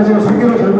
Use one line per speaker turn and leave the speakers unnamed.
네, 우리 아까 제가 소개를 젊은